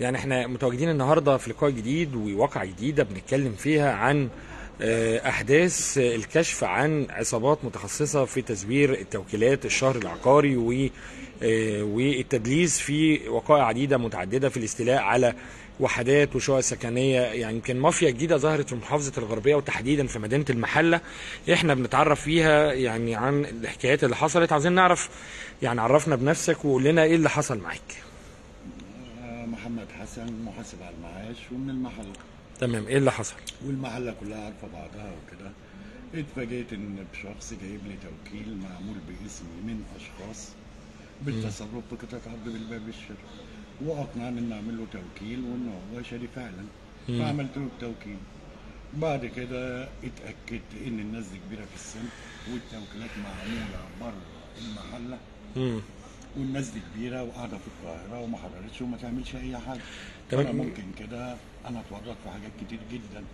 يعني إحنا متواجدين النهارده في لقاء جديد وواقعة جديدة بنتكلم فيها عن آه، أحداث الكشف عن عصابات متخصصة في تزوير التوكيلات الشهر العقاري و آه، والتدليس في وقائع عديدة متعددة في الاستيلاء على وحدات وشقق سكنية. يعني يمكن مافيا جديدة ظهرت في محافظة الغربية وتحديدا في مدينة المحلة. إحنا بنتعرف فيها يعني عن الحكايات اللي حصلت. عاوزين نعرف يعني عرفنا بنفسك وقول لنا إيه اللي حصل معاك. محمد حسن محاسب على المعاش ومن المحل. تمام. إيه اللي حصل؟ والمحلة كلها عارفة بعضها وكده. اتفاجئت إن بشخص جايب لي توكيل معمول باسمي من أشخاص بالتصرف في قطعة عرض بالباب الشرق واقنعني ان أعمل له توكيل وان هو شاري فعلا. فعملت له التوكيل. بعد كده اتأكدت إن الناس دي كبيرة في السن والتوكيلات معمولة بره المحلة. والناس دي كبيرة وقاعدة في القاهرة وما حضرتش وما تعملش أي حاجة. تمام. ممكن كده أنا أتورط في حاجات كتير جدا.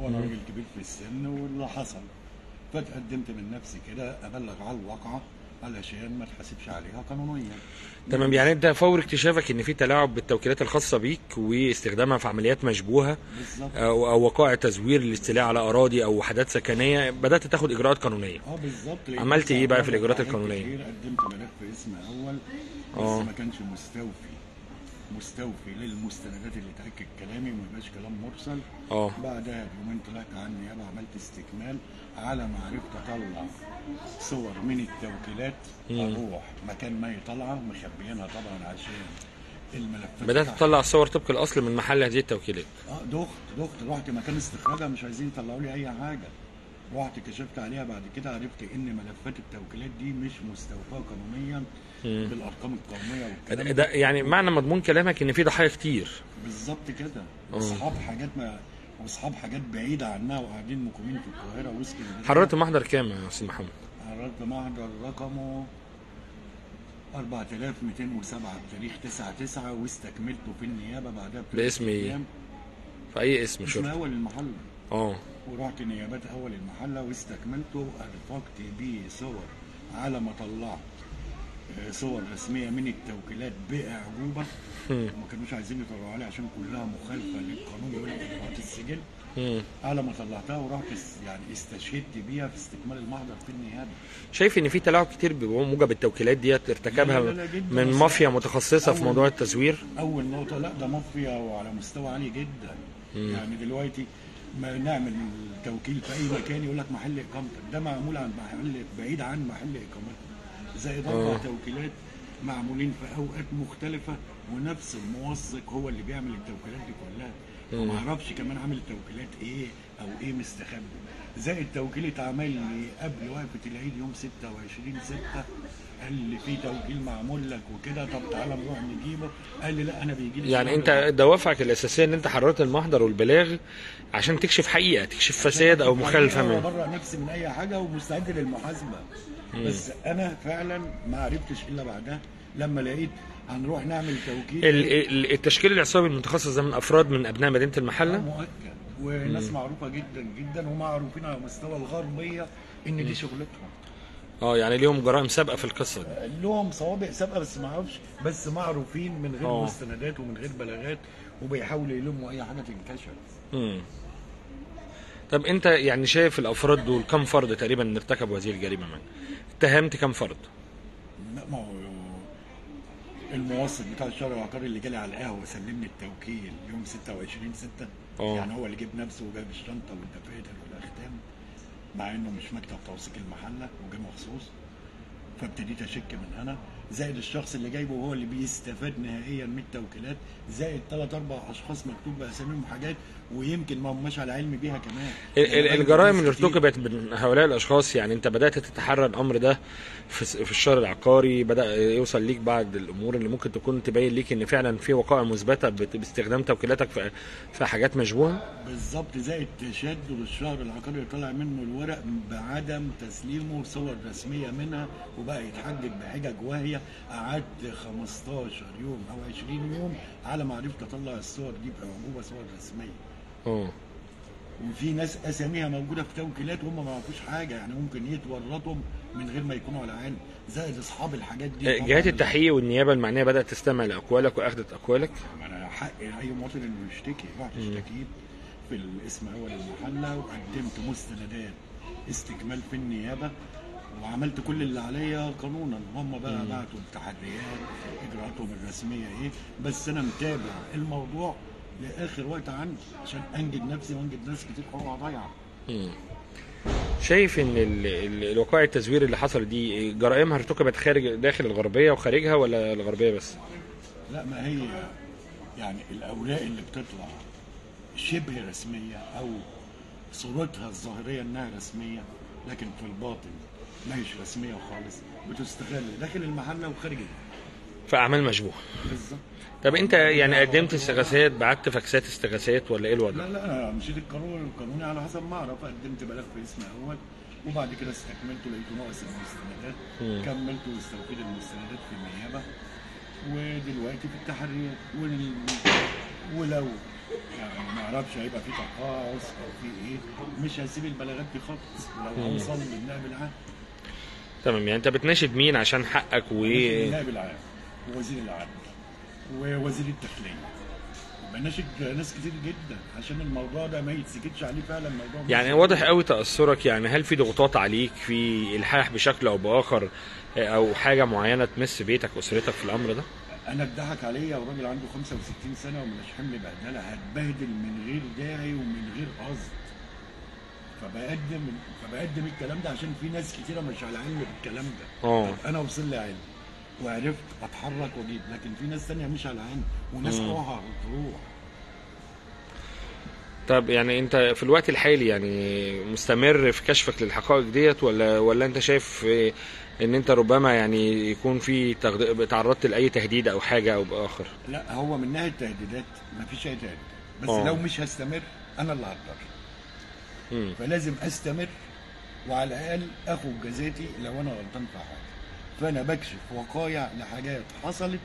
وأنا راجل كبير في السن واللي حصل. فتقدمت من نفسي كده أبلغ على الواقعة. علشان ما تحاسبش عليها قانونيا. تمام يعني انت فور اكتشافك إن في تلاعب بالتوكيلات الخاصة بيك واستخدامها في عمليات مشبوهة بالظبط. أو أو وقائع تزوير الاستيلاء على أراضي أو وحدات سكنية. بدأت تاخد إجراءات قانونية. آه بالظبط. عملت إيه بقى في القانونية؟ كتير قدمت ملف اسم أول آه. بس ما كانش مستوفي. مستوفي للمستندات اللي تاكد كلامي وما يبقاش كلام مرسل. آه. بعدها بيومين طلعت على النيابه عملت استكمال على ما عرفت اطلع صور من التوكيلات. أروح مكان ما هي طالعه مخبيينها طبعا عشان الملفات بدأت. تطلع صور طبق الأصل من محل هذه التوكيلات. آه دخت دخت رحت مكان استخراجها مش عايزين يطلعوا لي أي حاجة. رحت كشفت عليها بعد كده عرفت إن ملفات التوكيلات دي مش مستوفاة قانونيا بالأرقام القومية والكلام ده ده. يعني معنى مضمون كلامك إن في ضحايا كتير. بالظبط كده. وأصحاب حاجات ما وأصحاب حاجات بعيدة عنها وقاعدين مقيمين في القاهرة واسكندريه حررت المحضر كام يا أستاذ محمد؟ حررت محضر رقمه 4207 بتاريخ 9 9 واستكملته في النيابة بعدها باسم إيه؟ في أي اسم؟ اسم شرطه أول المحل. آه. ورحت نيابات أول المحلة واستكملته وارفقت بيه صور على ما طلعت صور رسمية من التوكيلات باعجوبه وما كانوش عايزين يطلعوا عليها عشان كلها مخالفة للقانون والاجراءات السجل. مم. على ما طلعتها ورحت يعني استشهدت بيها في استكمال المحضر في النيابة. شايف إن في تلاعب كتير بموجب التوكيلات ديت ارتكبها لا، لا، لا،. من مافيا متخصصة في موضوع التزوير؟ أول نقطة لا ده مافيا وعلى مستوى عالي جدا. يعني دلوقتي ما نعمل توكيل في أي مكان يقول لك محل اقامتك ده معمول عن محل بعيد عن محل اقامتك زائد أربع توكيلات معمولين في أوقات مختلفة ونفس الموثق هو اللي بيعمل التوكيلات دي كلها. وما أعرفش كمان عامل التوكيلات إيه أو إيه مستخبي. زائد توكيل اتعمل لي قبل وقفة العيد يوم 26 6 قال لي في توكيل معمول لك وكده طب تعالى نروح نجيبه. قال لي لا أنا بيجي لي يعني أنت دوافعك الأساسية إن أنت حررت المحضر والبلاغ عشان تكشف حقيقة تكشف فساد أو مخالفة منه. بره نفسي من أي حاجة ومستعد للمحاسبة. بس أنا فعلا ما عرفتش إلا بعدها لما لقيت هنروح نعمل توكيل. ال- ال- التشكيل العصابي المتخصص ده من أفراد من أبناء مدينة المحلة؟ مؤكد. وناس معروفة جدا جدا ومعروفين على مستوى الغربية إن دي شغلتهم. آه يعني ليهم جرائم سابقة في القصة دي لهم سوابق سابقة بس ما أعرفش بس معروفين من غير آه. مستندات ومن غير بلاغات وبيحاولوا يلموا أي حاجة تنكشف مم. طب أنت يعني شايف الأفراد دول كم فرد تقريبا ارتكبوا هذه الجريمه من اتهمت كم فرد لا ما هو الموثق بتاع الشارع العقاري اللي جالي على القهوة سلمني التوكيل يوم 26 6 آه. يعني هو اللي جاب نفسه وجاب الشنطة والدفاتر مع إنه مش مكتب توثيق المحلة وجه مخصوص. فابتديت أشك من هنا. زائد الشخص اللي جايبه وهو اللي بيستفاد نهائيا من التوكيلات. زائد ثلاث أربع أشخاص مكتوب بأساميهم حاجات ويمكن ما هماش على علم بيها كمان. ال- ال- يعني الجرائم اللي. ارتكبت من هؤلاء الأشخاص يعني انت بدأت تتحرى الأمر ده في الشهر العقاري بدأ يوصل ليك بعض الأمور اللي ممكن تكون تبين ليك إن فعلا في وقائع مثبتة بت- باستخدام توكيلاتك في في حاجات مشبوهه بالظبط زائد تشدد الشهر العقاري اللي طلع منه الورق بعدم تسليمه صور رسمية منها وبقى يتحجج بحجج واهية. قعدت 15 يوم أو 20 يوم على ما عرفت اطلع الصور دي باعجوبه صور رسمية. آه وفي ناس أساميها موجودة في توكيلات وهم ما يعرفوش حاجة يعني ممكن يتورطوا من غير ما يكونوا على علم زائد أصحاب الحاجات دي. جهات طبعاً. التحقيق والنيابة المعنية بدأت تستمع لأقوالك وأخذت أقوالك؟ أنا حق اي مواطن انه يشتكي رحت اشتكيت في الاسم الأول المحلى وقدمت مستندات استكمال في النيابة وعملت كل اللي عليا قانونا. هم بقى بعتوا التحريات إجراءاتهم الرسمية إيه بس أنا متابع الموضوع. لآخر وقت عندي عشان انجد نفسي وانجد ناس كتير قوي ضايعه شايف إن ال- ال- الوقائع التزوير اللي حصل دي جرائمها ارتكبت خارج داخل الغربية وخارجها ولا الغربية بس؟ لا ما هي يعني الأوراق اللي بتطلع شبه رسمية أو صورتها الظاهرية إنها رسمية لكن في الباطن ما هيش رسمية خالص بتستغل داخل المحلة وخارج المحلة. في اعمال مشبوهة. بالظبط. طب أنت يعني قدمت استغاثات بعت فاكسات استغاثات ولا إيه الوضع؟ لا لا أنا مشيت القانون القانوني على حسب ما أعرف. قدمت بلاغ في اسم اول وبعد كده استكملته لقيته ناقص المستندات. كملت واستوفيت المستندات في النيابة. ودلوقتي في التحريات وال... ولو يعني ما أعرفش هيبقى في تقاعس أو في إيه مش هسيب البلاغات دي خالص. ولو اوصل للنائب العام. تمام. يعني أنت بتناشد مين عشان حقك و النائب العام. ووزير العدل ووزير الداخليه بناشد ناس كتير جدا عشان الموضوع ده ما يتسكتش عليه فعلا موضوع يعني واضح قوي تأثرك يعني هل في ضغوطات عليك في الحاح بشكل أو بآخر أو حاجة معينة تمس بيتك أسرتك في الأمر ده؟ أنا اتضحك عليا وراجل عنده 65 سنة ومش حمل بهدله هتبهدل من غير داعي ومن غير قصد. فبقدم فبقدم الكلام ده عشان في ناس كتيرة مش على علم بالكلام ده. آه. أنا وصل لي علم. وعرفت أتحرك وأجيب لكن في ناس تانية مش على علم وناس تقع وتروح طب يعني أنت في الوقت الحالي يعني مستمر في كشفك للحقائق ديت ولا ولا أنت شايف إن أنت ربما يعني يكون في تغد- تعرضت لأي تهديد أو حاجة أو بآخر؟ لا هو من ناحية تهديدات مفيش أي تهديدات بس آه. لو مش هستمر أنا اللي هضطر. فلازم أستمر وعلى الأقل أخد جزاتي لو أنا غلطان في حاجة فانا بكشف وقايع لحاجات حصلت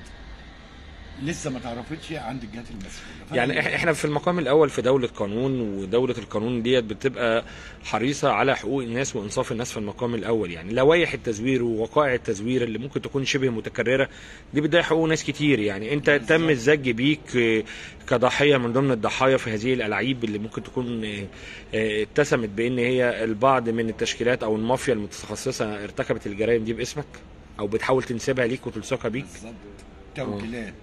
لسه ما تعرفتش عند الجهات المسؤولة. يعني إحنا في المقام الأول في دولة قانون ودولة القانون ديت بتبقى حريصة على حقوق الناس وإنصاف الناس في المقام الأول. يعني لوائح التزوير ووقائع التزوير اللي ممكن تكون شبه متكررة دي بتضيع حقوق ناس كتير. يعني أنت تم الزج بيك آه، كضحية من ضمن الضحايا في هذه الألعاب اللي ممكن تكون آه، آه، اتسمت بإن هي البعض من التشكيلات أو المافيا المتخصصة ارتكبت الجرائم دي باسمك؟ أو بتحاول تنسبها ليك وتلصقها بيك بالظبط توكيلات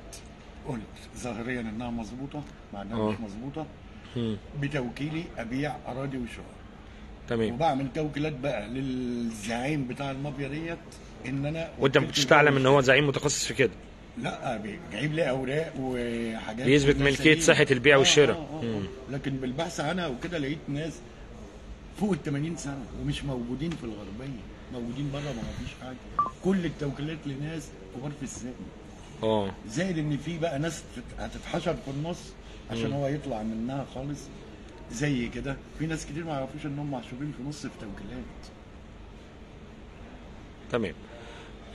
قلت ظاهريا إنها مظبوطة مع انها آه. مش مظبوطه. بتوكيلي أبيع أراضي وشقق تمام وبعمل توكيلات بقى للزعيم بتاع المافيا ديت إن أنا وأنت ما كنتش تعلم إن. هو زعيم متخصص في كده لا جايب لي أوراق وحاجات بيثبت سليمة. صحة البيع آه، والشراء. آه، آه،. آه. لكن بالبحث عنها وكده لقيت ناس فوق ال 80 سنة ومش موجودين في الغربية موجودين بره ما فيش حاجة. كل التوكيلات لناس كبار في السن. آه. زائد إن في بقى ناس تت- هتتحشر في النص عشان هو يطلع منها خالص. زي كده. في ناس كتير ما يعرفوش انهم محشورين في نص في توكيلات. تمام.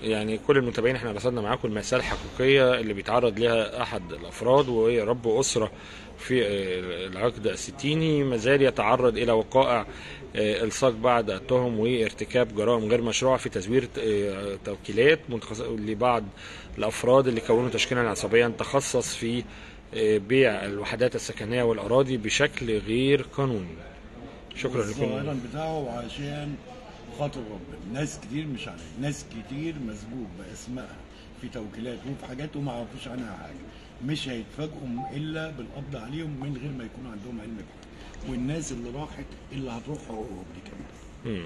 يعني كل المتابعين إحنا رصدنا معاكم المأساة الحقيقية اللي بيتعرض لها أحد الأفراد وهي رب أسرة في العقد الستيني. ما زال يتعرض إلى وقائع آه، إلصاق بعض التهم وارتكاب جرائم غير مشروعة في تزوير آه، توكيلات. لبعض الأفراد اللي كونوا تشكيلا عصبيا تخصص في آه، بيع الوحدات السكنية والأراضي بشكل غير قانوني. شكرا لكم. بتاعه عشان خاطر ربنا ناس كتير مش عارف ناس كتير مسبوق باسمائها في توكيلات وفي حاجات وما يعرفوش عنها حاجة. مش هيتفاجئوا إلا بالقبض عليهم من غير ما يكون عندهم علم بحاجه والناس اللي راحت اللي هتروح حقوقهم دي كمان.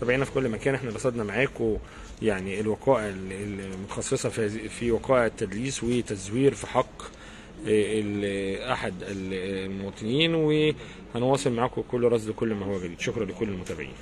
تابعينا في كل مكان إحنا رصدنا معاكم يعني الوقائع ال- المتخصصة في في وقائع التدليس وتزوير في حق أحد المواطنين. وهنواصل معاكم كل رصد كل ما هو جديد شكرا لكل المتابعين.